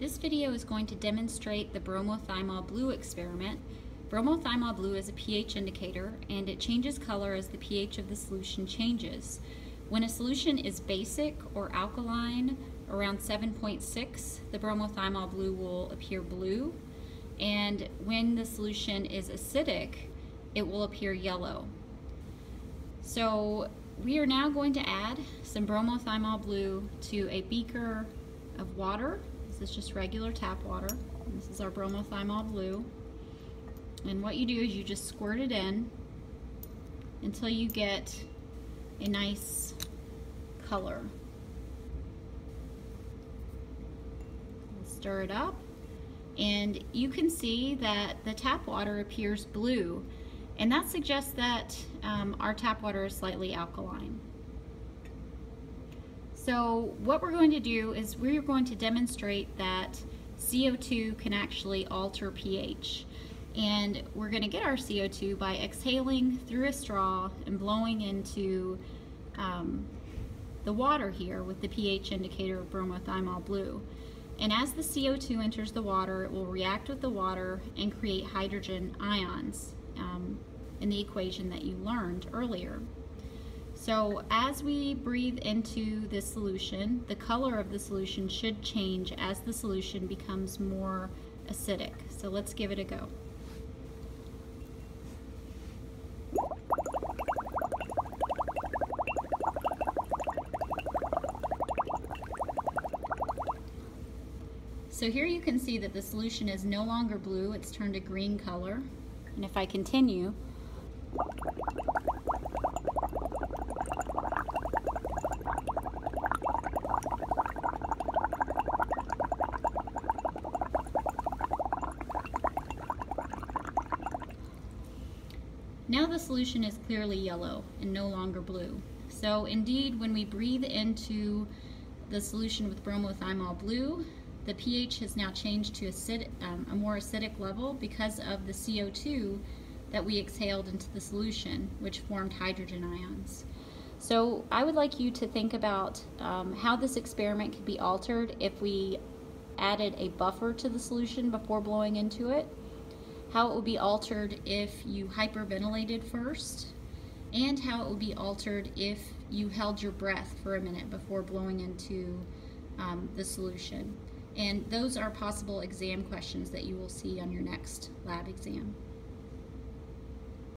This video is going to demonstrate the bromothymol blue experiment. Bromothymol blue is a pH indicator and it changes color as the pH of the solution changes. When a solution is basic or alkaline around 7.6, the bromothymol blue will appear blue and when the solution is acidic, it will appear yellow. So we are now going to add some bromothymol blue to a beaker of water this is just regular tap water. This is our bromothymol blue. And what you do is you just squirt it in until you get a nice color. Stir it up and you can see that the tap water appears blue and that suggests that um, our tap water is slightly alkaline. So what we're going to do is we're going to demonstrate that CO2 can actually alter pH. And we're going to get our CO2 by exhaling through a straw and blowing into um, the water here with the pH indicator of bromothymol blue. And as the CO2 enters the water, it will react with the water and create hydrogen ions um, in the equation that you learned earlier. So as we breathe into this solution, the color of the solution should change as the solution becomes more acidic. So let's give it a go. So here you can see that the solution is no longer blue, it's turned a green color. And if I continue, Now the solution is clearly yellow and no longer blue. So indeed, when we breathe into the solution with bromothymol blue, the pH has now changed to acid, um, a more acidic level because of the CO2 that we exhaled into the solution, which formed hydrogen ions. So I would like you to think about um, how this experiment could be altered if we added a buffer to the solution before blowing into it how it will be altered if you hyperventilated first, and how it will be altered if you held your breath for a minute before blowing into um, the solution. And those are possible exam questions that you will see on your next lab exam.